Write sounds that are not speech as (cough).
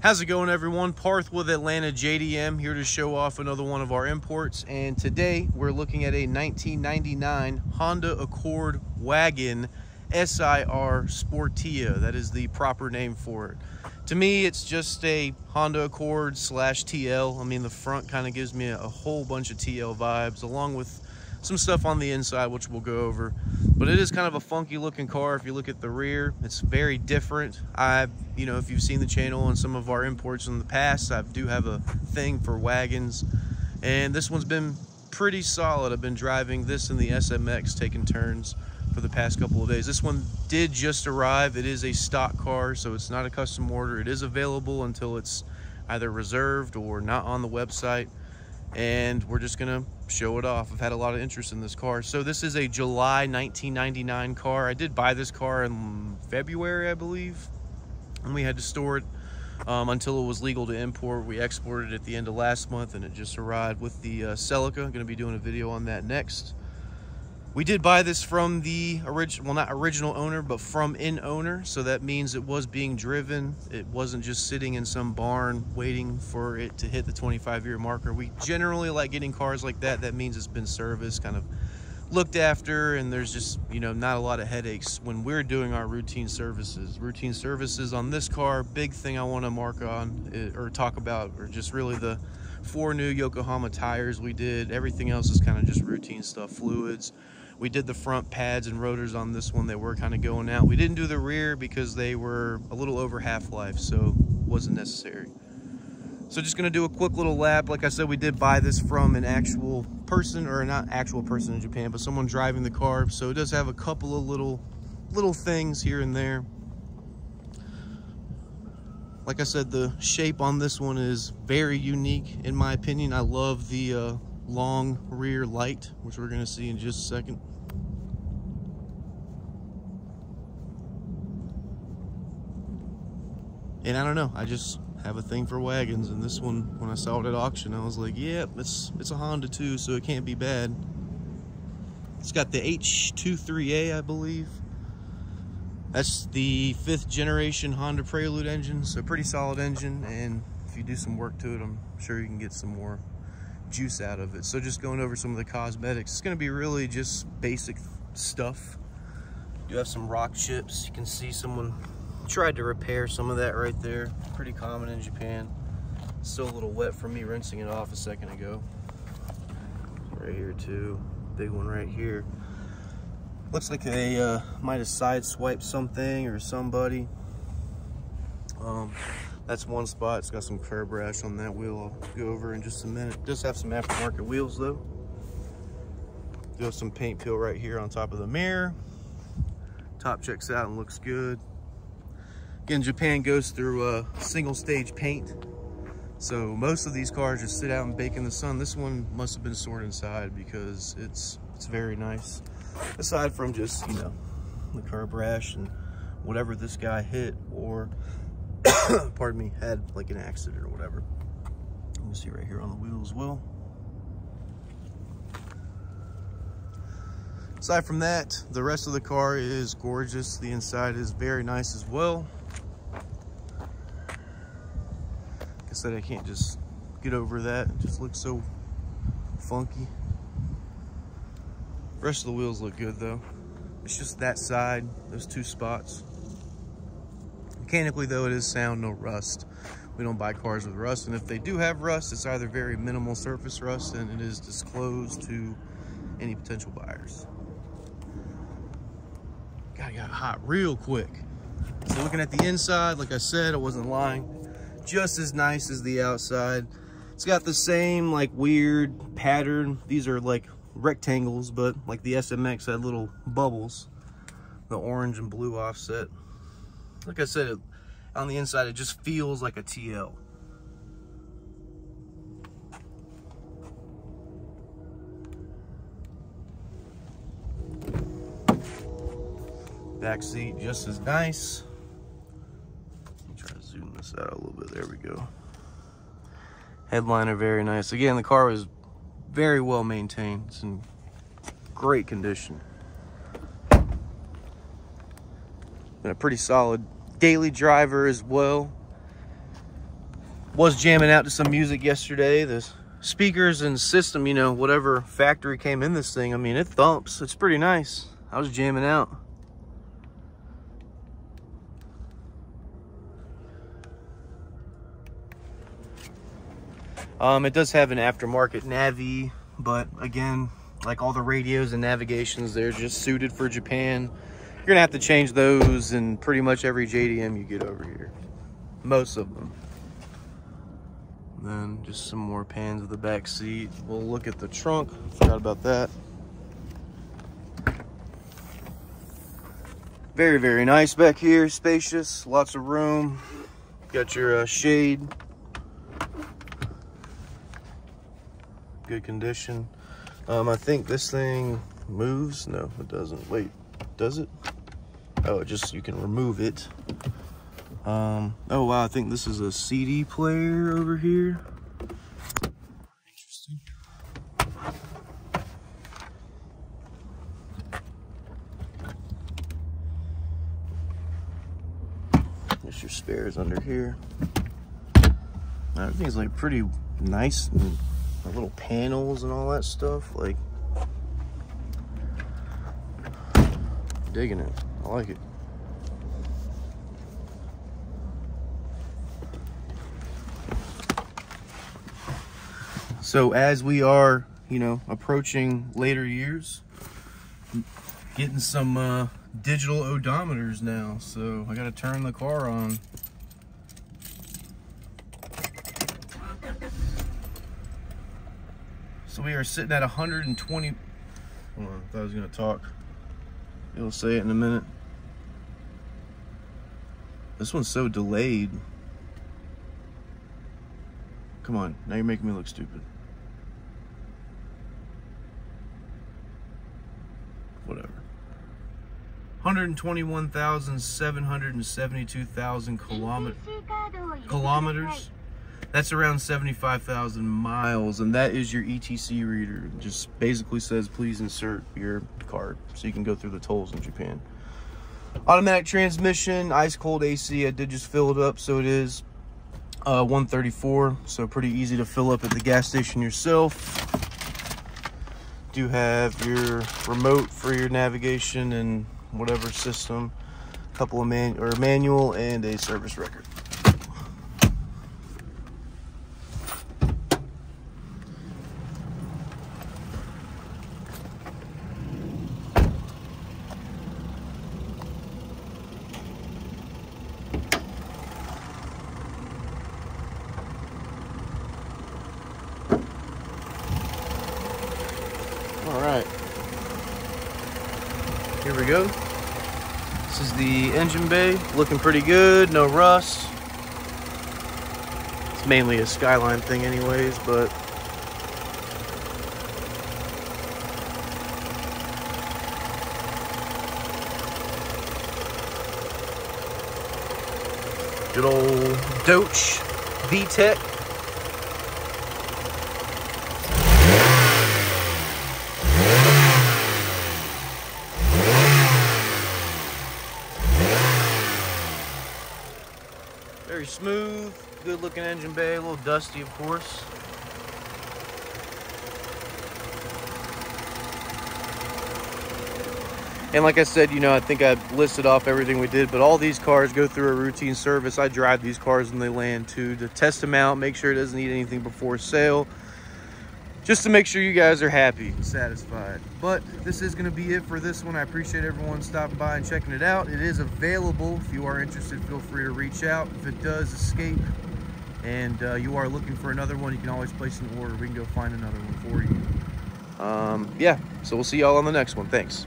How's it going everyone? Parth with Atlanta JDM here to show off another one of our imports and today we're looking at a 1999 Honda Accord wagon SIR Sportia. That is the proper name for it. To me it's just a Honda Accord slash TL. I mean the front kind of gives me a whole bunch of TL vibes along with some stuff on the inside which we'll go over. But it is kind of a funky looking car. If you look at the rear it's very different. I you know if you've seen the channel and some of our imports in the past i do have a thing for wagons. And this one's been pretty solid. I've been driving this in the smx taking turns for the past couple of days. This one did just arrive. It is a stock car so it's not a custom order. It is available until it's either reserved or not on the website and we're just gonna show it off. I've had a lot of interest in this car. So this is a July 1999 car. I did buy this car in February, I believe, and we had to store it um, until it was legal to import. We exported it at the end of last month and it just arrived with the uh, Celica. I'm gonna be doing a video on that next. We did buy this from the original, well not original owner, but from in owner. So that means it was being driven. It wasn't just sitting in some barn waiting for it to hit the 25 year marker. We generally like getting cars like that. That means it's been serviced, kind of looked after, and there's just, you know, not a lot of headaches when we're doing our routine services. Routine services on this car, big thing I want to mark on eh, or talk about, or just really the four new Yokohama tires we did. Everything else is kind of just routine stuff, fluids we did the front pads and rotors on this one. They were kind of going out. We didn't do the rear because they were a little over half-life, so wasn't necessary. So just gonna do a quick little lap. Like I said, we did buy this from an actual person, or not actual person in Japan, but someone driving the car. So it does have a couple of little, little things here and there. Like I said, the shape on this one is very unique in my opinion. I love the uh, long rear light, which we're gonna see in just a second. And I don't know, I just have a thing for wagons and this one, when I saw it at auction, I was like, yep, yeah, it's, it's a Honda too, so it can't be bad. It's got the H23A, I believe. That's the fifth generation Honda Prelude engine, so pretty solid engine, and if you do some work to it, I'm sure you can get some more juice out of it. So just going over some of the cosmetics. It's gonna be really just basic stuff. You have some rock chips. You can see someone tried to repair some of that right there. Pretty common in Japan. Still a little wet for me rinsing it off a second ago. Right here too. Big one right here. Looks like they uh, might have sideswiped something or somebody. Um, that's one spot. It's got some curb rash on that wheel. I'll go over in just a minute. Does have some aftermarket wheels though. Do have some paint peel right here on top of the mirror. Top checks out and looks good. Again, Japan goes through a single stage paint. So most of these cars just sit out and bake in the sun. This one must have been stored inside because it's it's very nice. Aside from just, you know, the curb rash and whatever this guy hit or (coughs) pardon me, had like an accident or whatever. You can see right here on the wheel as well. Aside from that, the rest of the car is gorgeous. The inside is very nice as well. Like I said, I can't just get over that. It just looks so funky. Rest of the wheels look good though. It's just that side, those two spots. Mechanically though, it is sound, no rust. We don't buy cars with rust, and if they do have rust, it's either very minimal surface rust and it is disclosed to any potential buyers. God, got hot real quick. So looking at the inside, like I said, I wasn't lying. Just as nice as the outside. It's got the same like weird pattern. These are like rectangles, but like the SMX had little bubbles. The orange and blue offset like I said, on the inside, it just feels like a TL. Back seat just as nice. Try to zoom this out a little bit. There we go. Headliner very nice. Again, the car was very well maintained. It's in great condition. Been a pretty solid daily driver as well. was jamming out to some music yesterday. The speakers and system, you know, whatever factory came in this thing, I mean, it thumps. It's pretty nice. I was jamming out. Um, it does have an aftermarket Navi, but again, like all the radios and navigations, they're just suited for Japan. You're gonna have to change those in pretty much every JDM you get over here. Most of them. Then just some more pans of the back seat. We'll look at the trunk. Forgot about that. Very, very nice back here. Spacious, lots of room. Got your uh, shade good condition. Um, I think this thing moves. No, it doesn't. Wait, does it? Oh, just, you can remove it. Um, oh wow, I think this is a CD player over here. Interesting. There's your spares under here. Everything's like pretty nice and the little panels and all that stuff. Like, digging it. I like it. So as we are, you know, approaching later years, getting some uh, digital odometers now. So I got to turn the car on. So we are sitting at 120. Hold on, I thought I was gonna talk. You'll say it in a minute. This one's so delayed. Come on, now you're making me look stupid. Whatever. 121,772,000 kilometers. Kilometers that's around 75,000 miles, and that is your ETC reader. It just basically says, please insert your card so you can go through the tolls in Japan. Automatic transmission, ice cold AC. I did just fill it up, so it is uh, 134. So pretty easy to fill up at the gas station yourself. Do have your remote for your navigation and whatever system. A couple of man or manual and a service record. We go. This is the engine bay, looking pretty good, no rust. It's mainly a Skyline thing anyways, but good old DOHC VTEC smooth, good looking engine bay, a little dusty of course. And like I said, you know, I think I listed off everything we did, but all these cars go through a routine service. I drive these cars when they land too to test them out, make sure it doesn't need anything before sale just to make sure you guys are happy satisfied. But this is going to be it for this one. I appreciate everyone stopping by and checking it out. It is available. If you are interested, feel free to reach out. If it does escape and uh, you are looking for another one, you can always place an order. We can go find another one for you. Um, yeah, so we'll see y'all on the next one. Thanks.